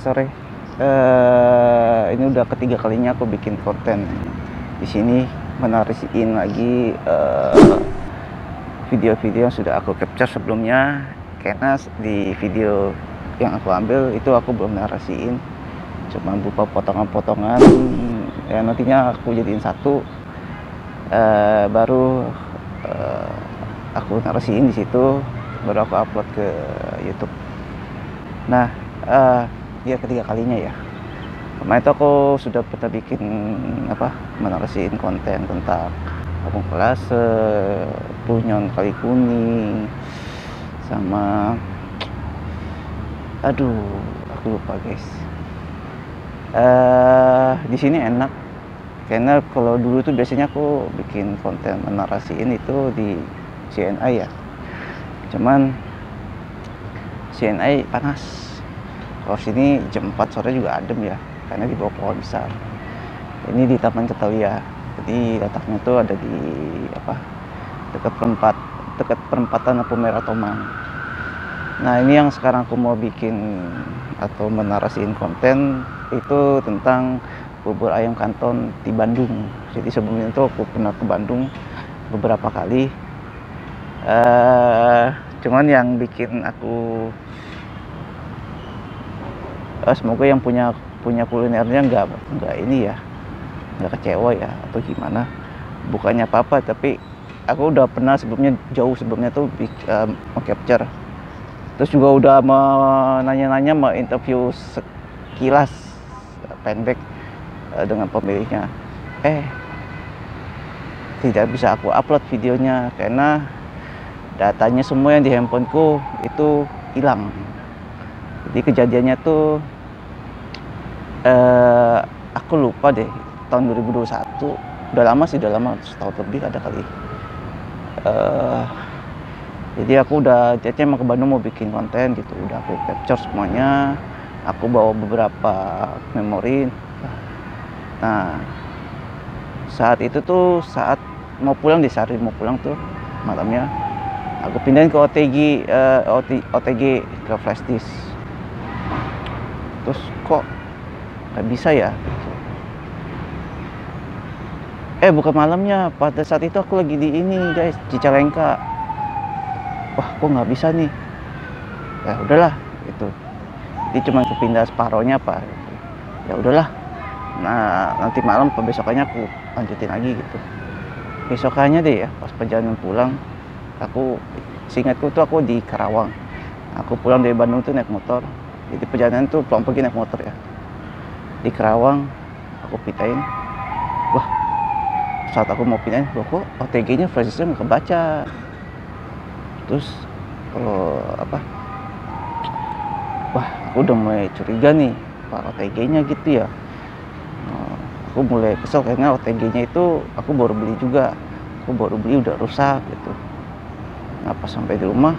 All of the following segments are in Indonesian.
Sore. Eh, ini udah ketiga kalinya aku bikin konten. Di sini menarasiin lagi eh, video-video yang sudah aku capture sebelumnya. Karena di video yang aku ambil itu aku belum narasiin. Cuma berupa potongan-potongan. Ya nantinya aku jadiin satu. Eh, baru eh, aku narasiin di situ. Baru aku upload ke YouTube. Nah eh, ya ketiga kalinya ya. Kemarin itu aku sudah pernah bikin apa menarasiin konten tentang kampung kelas punyon kali kuning sama aduh aku lupa guys. Eh di sini enak. Karena kalau dulu tuh biasanya aku bikin konten menarasiin itu di CNI ya. Cuman CNI panas kalau sini jam 4 sore juga adem ya karena di bawah pohon besar. Ini di Taman Ketalia jadi letaknya tuh ada di apa dekat perempat dekat perempatan lampu merah Tomang. Nah ini yang sekarang aku mau bikin atau menarasiin konten itu tentang bubur ayam kanton di Bandung. Jadi sebelumnya itu aku pernah ke Bandung beberapa kali. Uh, cuman yang bikin aku uh, semoga yang punya punya kulinernya nggak nggak ini ya nggak kecewa ya atau gimana. Bukannya apa apa tapi aku udah pernah sebelumnya jauh sebelumnya tuh uh, capture terus juga udah menanya-nanya mau interview sekilas pendek uh, dengan pemiliknya eh tidak bisa aku upload videonya karena datanya semua yang di handphoneku itu hilang jadi kejadiannya tuh uh, aku lupa deh tahun 2021 udah lama sih udah lama setahun lebih ada kali. Uh, jadi aku udah jadi emang ke Bandung mau bikin konten gitu. Udah aku capture semuanya. Aku bawa beberapa memori. Nah saat itu tuh saat mau pulang di Sari mau pulang tuh malamnya aku pindahin ke OTG uh, OTG ke flash disk terus kok nggak bisa ya? Eh bukan malamnya. Pada saat itu aku lagi di ini guys Cicalengka. Wah kok nggak bisa nih? Ya udahlah itu ini cuma kepindah separohnya apa gitu. ya udahlah. Nah nanti malam pembesokannya aku lanjutin lagi gitu. Besokannya deh ya pas perjalanan pulang aku singkatku tuh aku di Karawang. Aku pulang dari Bandung tuh naik motor jadi perjalanan tuh pulang pergi naik motor ya. Di Karawang aku pitain wah saat aku mau pindahin loh kok OTG nya flashdisknya nggak kebaca? Terus kalau apa? Wah aku udah mulai curiga nih pak OTG nya gitu ya. Nah, aku mulai kesel karena OTG nya itu aku baru beli juga. Aku baru beli udah rusak gitu. Nah pas sampai di rumah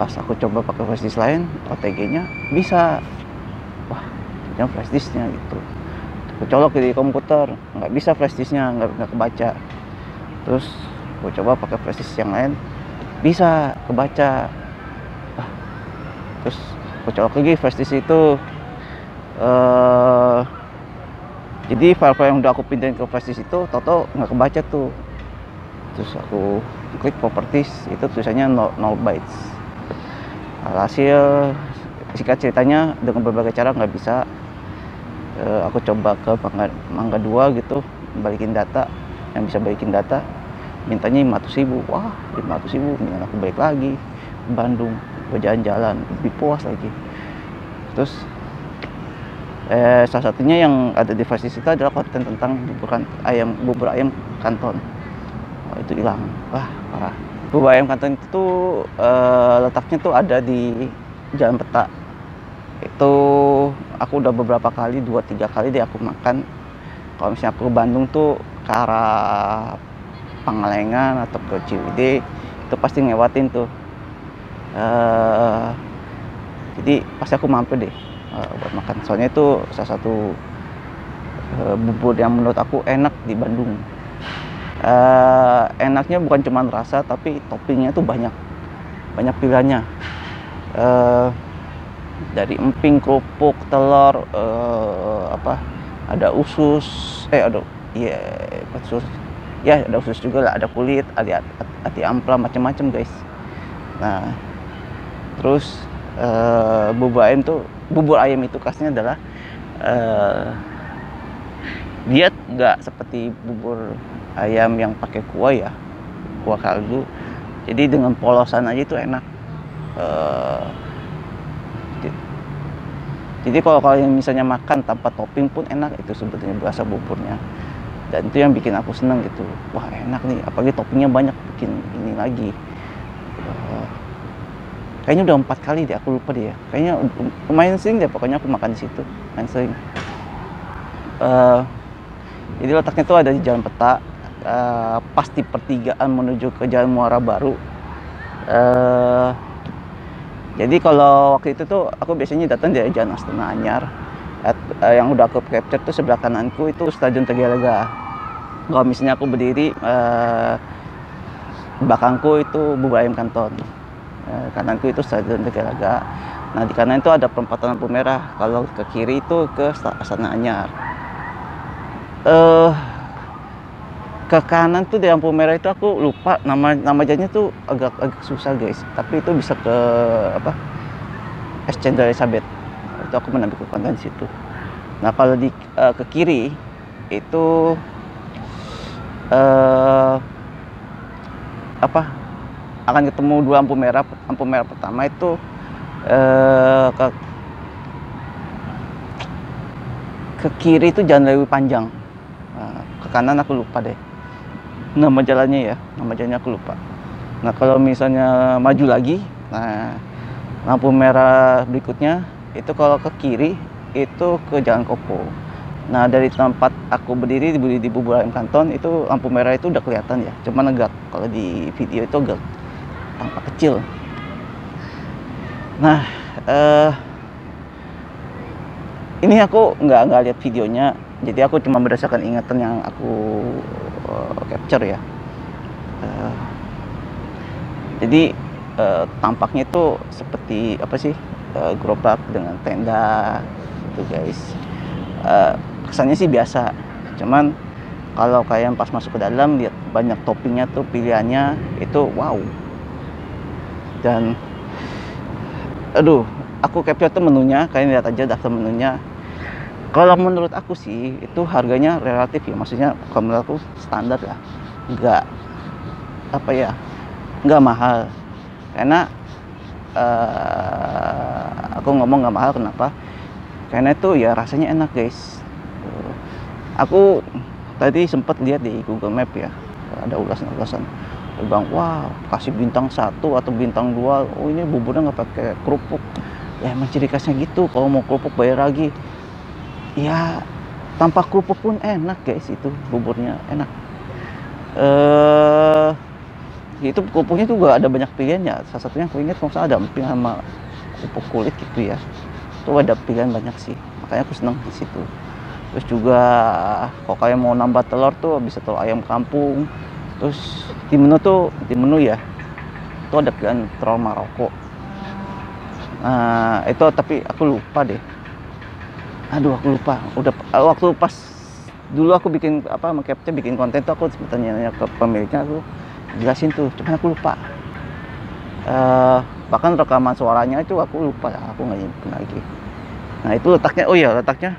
pas aku coba pakai flashdisk lain OTG nya bisa. Wah yang flashdisknya gitu. Aku colok di komputer nggak bisa flashdisknya nggak nggak kebaca. Terus aku coba pakai flashdisk yang lain bisa kebaca. Wah, terus aku colok lagi flashdisk itu. Uh, jadi file-file yang udah aku pindahin ke flashdisk itu toto nggak kebaca tuh. Terus aku klik properties itu tulisannya 0, 0 bytes alhasil singkat ceritanya dengan berbagai cara nggak bisa. Uh, aku coba ke mangga, mangga 2 gitu balikin data yang bisa balikin data mintanya 500 ribu. Wah 500 ribu mendingan aku balik lagi ke Bandung berjalan-jalan lebih puas lagi. Terus eh, salah satunya yang ada di itu adalah konten tentang bubur ayam bubur ayam kanton. Oh, itu hilang. Wah parah bubur ayam kanton itu eh, letaknya tuh ada di Jalan Peta. Itu aku udah beberapa kali dua tiga kali deh aku makan. Kalau misalnya aku ke Bandung tuh ke arah Pangalengan atau ke Ciwidey itu pasti ngewatin tuh. Uh, jadi pasti aku mampir deh uh, buat makan. Soalnya itu salah satu uh, bubur yang menurut aku enak di Bandung uh, enaknya bukan cuma rasa tapi toppingnya tuh banyak. Banyak pilihannya. Uh, dari emping kerupuk telur eh, apa ada usus eh ada iya usus. Ya ada usus juga lah ada kulit ada hati ampla macam-macam guys. Nah terus eh, bubur ayam tuh bubur ayam itu khasnya adalah eh, dia nggak seperti bubur ayam yang pakai kuah ya kuah kaldu. Jadi dengan polosan aja itu enak. Di- jadi kalau kalian misalnya makan tanpa topping pun enak itu sebetulnya berasa buburnya. Dan itu yang bikin aku seneng gitu. Wah enak nih apalagi toppingnya banyak bikin ini lagi. Eh, kayaknya udah empat kali deh aku lupa deh ya. Kayaknya lumayan sering deh pokoknya aku makan di situ. Lumayan sering. Eh, jadi letaknya tuh ada di Jalan Peta eh, pas di pertigaan menuju ke Jalan Muara Baru. Eh jadi kalau waktu itu tuh aku biasanya datang dari Jalan Astana Anyar. At- eh, yang udah aku capture tuh sebelah kananku itu Stadion Tegalega. Kalau misalnya aku berdiri eh, belakangku itu bubur ayam kanton. Eh, kananku itu Stadion Tegalega. Nah di kanan itu ada perempatan lampu merah. Kalau ke kiri itu ke Sta- Astana Anyar. Eh ke kanan tuh di lampu merah itu aku lupa nama nama jalannya tuh agak agak susah guys. Tapi itu bisa ke apa Es Cendol Elizabeth. Itu aku mengambil konten situ. Nah kalau di eh, ke kiri itu eh apa akan ketemu dua lampu merah lampu merah pertama itu eh ke ke kiri itu jalan Lewi Panjang. Nah, ke kanan aku lupa deh nama jalannya ya nama jalannya aku lupa. Nah kalau misalnya maju lagi nah lampu merah berikutnya itu kalau ke kiri itu ke jalan Kopo. Nah dari tempat aku berdiri di, di bubur ayam kanton itu lampu merah itu udah kelihatan ya cuman agak kalau di video itu agak tampak kecil. Nah eh ini aku nggak nggak lihat videonya jadi aku cuma berdasarkan ingatan yang aku capture ya. Uh, jadi uh, tampaknya itu seperti apa sih uh, gerobak dengan tenda itu guys. Uh, kesannya sih biasa. Cuman kalau kalian pas masuk ke dalam lihat banyak toppingnya tuh pilihannya itu wow. Dan aduh aku capture tuh menunya kalian lihat aja daftar menunya kalau menurut aku sih itu harganya relatif ya. Maksudnya kalau menurut aku standar lah. Nggak apa ya nggak mahal. Karena eh, aku ngomong nggak mahal kenapa? Karena itu ya rasanya enak guys. Aku tadi sempat lihat di Google Map ya. Ada ulasan-ulasan. Bilang wah kasih bintang satu atau bintang dua. Oh ini buburnya nggak pakai kerupuk. Ya emang ciri khasnya gitu. Kalau mau kerupuk bayar lagi ya tanpa kerupuk pun enak guys itu buburnya enak. Eh itu kerupuknya juga ada banyak pilihan ya. Salah satunya aku ingat kalau ada emping sama kerupuk kulit gitu ya. Itu ada pilihan banyak sih makanya aku senang di situ. Terus juga kalau kalian mau nambah telur tuh bisa telur ayam kampung. Terus di menu tuh di menu ya itu ada pilihan telur Maroko. Nah itu tapi aku lupa deh aduh aku lupa. Udah eh, waktu pas dulu aku bikin apa capture bikin konten tuh aku tanya nanya ke pemiliknya aku jelasin tuh. Cuman aku lupa. Eh, bahkan rekaman suaranya itu aku lupa. Aku nggak nyimpen lagi. Nah itu letaknya oh iya letaknya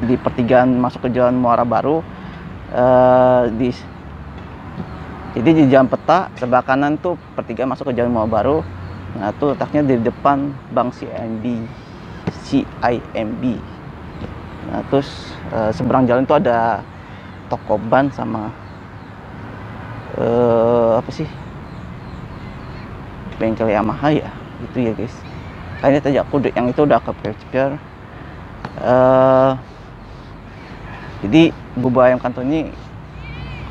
di pertigaan masuk ke jalan Muara Baru eh, di jadi di jalan peta sebelah kanan tuh pertigaan masuk ke jalan Muara Baru. Nah itu letaknya di depan Bank CIMB CIMB nah terus eh, seberang jalan tuh ada toko ban sama eh apa sih? Bengkel Yamaha ya itu ya guys. Kayaknya tadi aku yang itu udah aku capture eh jadi bubur ayam kanton ini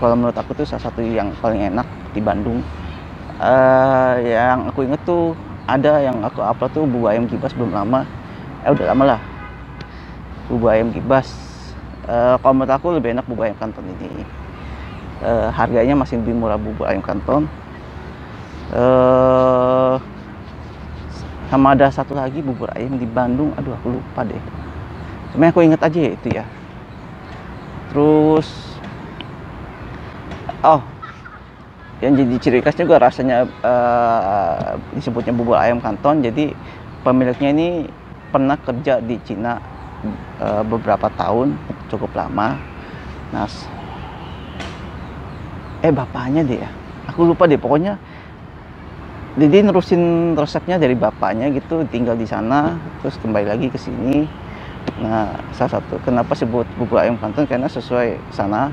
kalau menurut aku tuh salah satu yang paling enak di Bandung. Eh yang aku inget tuh ada yang aku upload tuh bubur ayam gibas belum lama eh udah lama lah. Bubur ayam gibas Eh kalau menurut aku lebih enak bubur ayam kanton ini. Eh, harganya masih lebih murah bubur ayam kanton. Eh sama ada satu lagi bubur ayam di Bandung. Aduh aku lupa deh. Cuma aku inget aja itu ya. Terus oh yang jadi ciri khasnya juga rasanya uh, disebutnya bubur ayam kanton. Jadi pemiliknya ini pernah kerja di Cina uh, beberapa tahun cukup lama nah eh bapaknya ya aku lupa deh pokoknya jadi nerusin resepnya dari bapaknya gitu tinggal di sana terus kembali lagi ke sini. Nah salah satu kenapa sebut bubur ayam kanton karena sesuai sana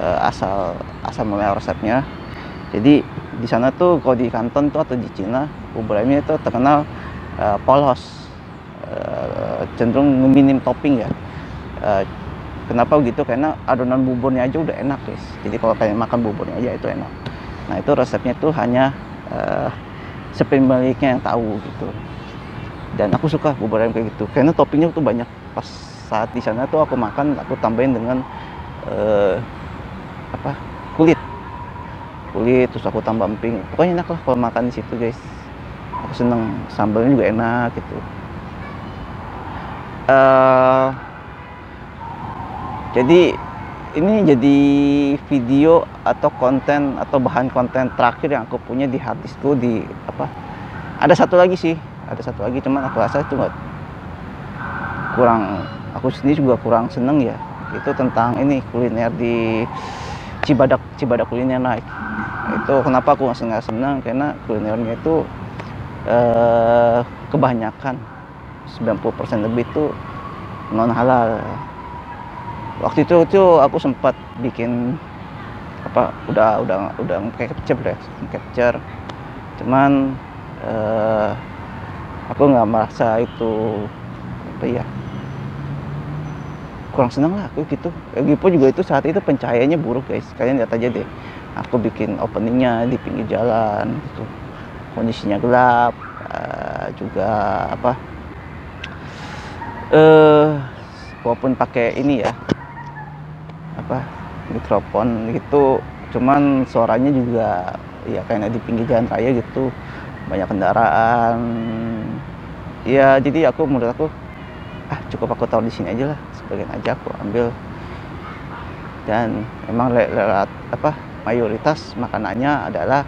uh, asal asal mulai resepnya. Jadi di sana tuh kalau di Kanton tuh atau di Cina bubur ayamnya itu terkenal uh, polos, uh, cenderung minim topping ya. Uh, kenapa begitu? Karena adonan buburnya aja udah enak guys. Jadi kalau pengen makan buburnya aja itu enak. Nah itu resepnya tuh hanya uh, sepemiliknya yang tahu gitu. Dan aku suka bubur ayam kayak gitu. Karena toppingnya tuh banyak. Pas saat di sana tuh aku makan aku tambahin dengan uh, apa kulit kulit terus aku tambah emping pokoknya enak lah kalau makan di situ guys aku seneng sambalnya juga enak gitu uh, jadi ini jadi video atau konten atau bahan konten terakhir yang aku punya di harddiskku di apa ada satu lagi sih ada satu lagi cuman aku rasa itu nggak kurang aku sendiri juga kurang seneng ya. Itu tentang ini kuliner di Cibadak Cibadak kuliner naik. Itu kenapa aku nggak senang karena kulinernya itu eh, kebanyakan 90% lebih itu non halal waktu itu itu aku sempat bikin apa udah udah udah capture deh capture. Cuman eh, aku nggak merasa itu apa ya kurang senang lah aku gitu. Gipo juga itu saat itu pencahayaannya buruk guys. Kalian lihat aja deh aku bikin openingnya di pinggir jalan gitu. Kondisinya gelap uh, juga apa eh walaupun pakai ini ya. Apa? Mikrofon gitu. Cuman suaranya juga ya kayaknya di pinggir jalan raya gitu. Banyak kendaraan. Ya jadi aku menurut aku ah cukup aku taruh di sini aja lah. Sebagian aja aku ambil. Dan emang lewat apa mayoritas makanannya adalah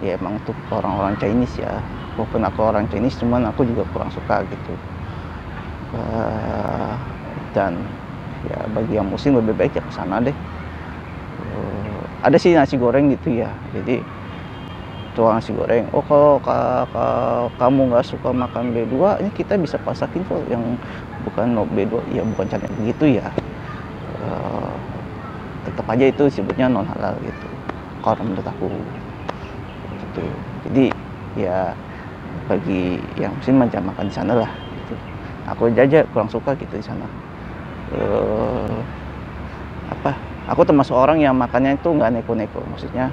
ya emang untuk orang-orang Chinese ya. Walaupun aku orang Chinese cuman aku juga kurang suka gitu uh, dan ya bagi yang muslim lebih baik ya ke sana deh. Uh, ada sih nasi goreng gitu ya. Jadi tukang nasi goreng oh kalau kamu nggak suka makan B2 ini kita bisa pasakin kok yang bukan B2 ya bukan cara begitu ya. Uh, tetap aja itu sebutnya non halal gitu kalau menurut aku. Gitu. Jadi ya bagi yang muslim macam makan di sana lah. Aku aja kurang suka gitu di sana. Uh, apa? Aku termasuk orang yang makannya itu nggak neko-neko. Maksudnya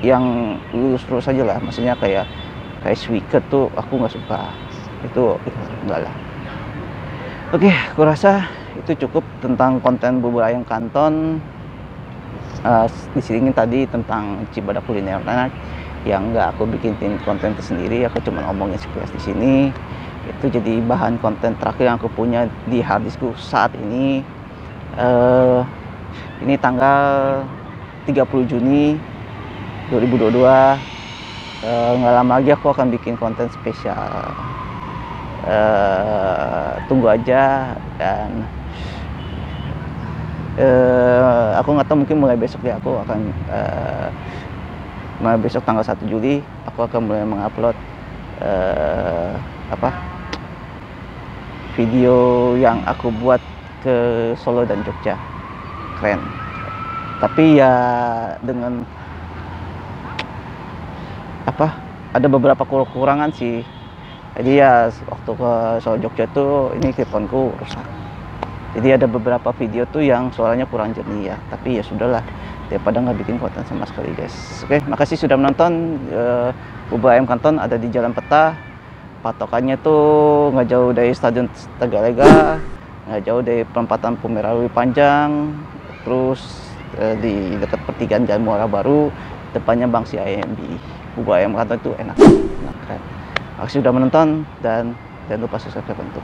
yang lurus terus aja lah. Maksudnya kayak kayak swicket tuh aku nggak suka. Itu enggak lah. Oke, aku rasa itu cukup tentang konten bubur ayam kanton. Uh, di tadi tentang Cibadak kuliner yang nggak aku bikin konten tersendiri, aku cuma ngomongin sekilas di sini. Itu jadi bahan konten terakhir yang aku punya di harddiskku saat ini. Uh, ini tanggal 30 Juni 2022. Uh, nggak lama lagi aku akan bikin konten spesial uh, tunggu aja dan uh, aku nggak tahu mungkin mulai besok ya aku akan uh, mulai besok tanggal 1 Juli aku akan mulai mengupload uh, apa video yang aku buat ke Solo dan Jogja. Keren. Tapi ya dengan apa? Ada beberapa kekurangan sih. Jadi ya waktu ke Solo Jogja tuh ini teleponku rusak. Jadi ada beberapa video tuh yang suaranya kurang jernih ya. Tapi ya sudahlah daripada nggak bikin konten sama sekali guys. Oke makasih sudah menonton. Uh, Bubur Ayam Kanton ada di Jalan Peta patokannya tuh nggak jauh dari Stadion Tegalega nggak jauh dari perempatan Pumerawi Panjang terus uh, di dekat pertigaan Jalan Muara Baru depannya Bangsi IMB Bubur Ayam Kanton itu enak, keren. Makasih sudah menonton dan jangan lupa subscribe untuk